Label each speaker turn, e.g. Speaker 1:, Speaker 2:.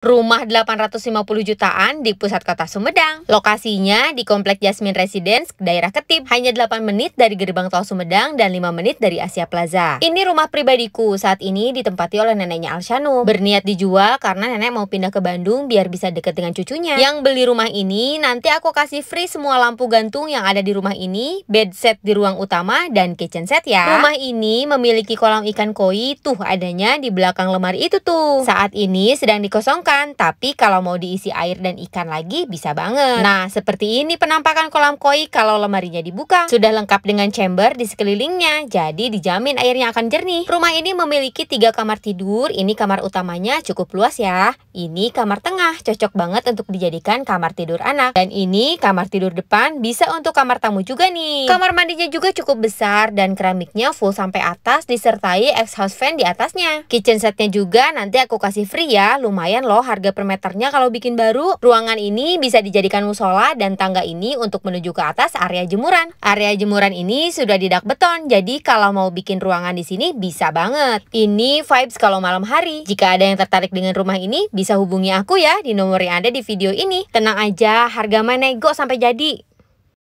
Speaker 1: Rumah 850 jutaan di pusat kota Sumedang. Lokasinya di Komplek Jasmine Residence, daerah Ketip. Hanya 8 menit dari gerbang tol Sumedang dan 5 menit dari Asia Plaza. Ini rumah pribadiku. Saat ini ditempati oleh neneknya Alshanu. Berniat dijual karena nenek mau pindah ke Bandung biar bisa deket dengan cucunya. Yang beli rumah ini nanti aku kasih free semua lampu gantung yang ada di rumah ini, bed set di ruang utama, dan kitchen set ya. Rumah ini memiliki kolam ikan koi tuh adanya di belakang lemari itu tuh. Saat ini sedang dikosongkan kan, tapi kalau mau diisi air dan ikan lagi bisa banget. Nah, seperti ini penampakan kolam koi kalau lemarinya dibuka. Sudah lengkap dengan chamber di sekelilingnya, jadi dijamin airnya akan jernih. Rumah ini memiliki tiga kamar tidur, ini kamar utamanya cukup luas ya. Ini kamar tengah, cocok banget untuk dijadikan kamar tidur anak. Dan ini kamar tidur depan, bisa untuk kamar tamu juga nih. Kamar mandinya juga cukup besar dan keramiknya full sampai atas disertai exhaust fan di atasnya. Kitchen setnya juga nanti aku kasih free ya, lumayan loh harga per meternya kalau bikin baru. Ruangan ini bisa dijadikan musola dan tangga ini untuk menuju ke atas area jemuran. Area jemuran ini sudah didak beton, jadi kalau mau bikin ruangan di sini bisa banget. Ini vibes kalau malam hari. Jika ada yang tertarik dengan rumah ini, bisa hubungi aku ya di nomor yang ada di video ini. Tenang aja, harga main nego sampai jadi.